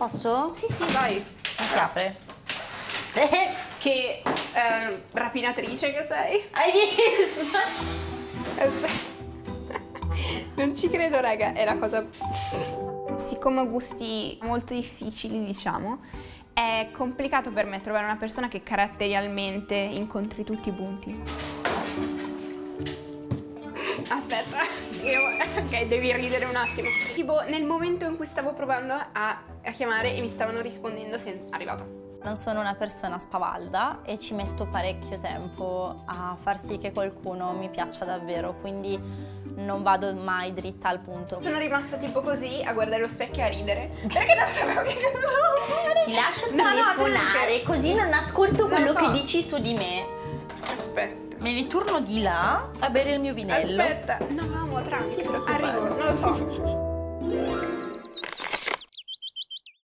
Posso? Sì, sì, vai. Non si apre. Che eh, rapinatrice che sei. Hai visto? Non ci credo, raga, è la cosa... Siccome ho gusti molto difficili, diciamo, è complicato per me trovare una persona che caratterialmente incontri tutti i punti. Aspetta, io... ok, devi ridere un attimo. Tipo, nel momento in cui stavo provando a, a chiamare e mi stavano rispondendo, sei arrivato. Non sono una persona spavalda e ci metto parecchio tempo a far sì che qualcuno mi piaccia davvero, quindi non vado mai dritta al punto. Sono rimasta tipo così a guardare lo specchio e a ridere perché non sapevo che cosa dovevo fare. Ti lascio No, no, telefonare comunque- così non ascolto Non quello lo so. che dici su di me. Aspetta. Me ne torno di là a bere il mio vinello. Aspetta, no, amo, tranquillo, arrivo.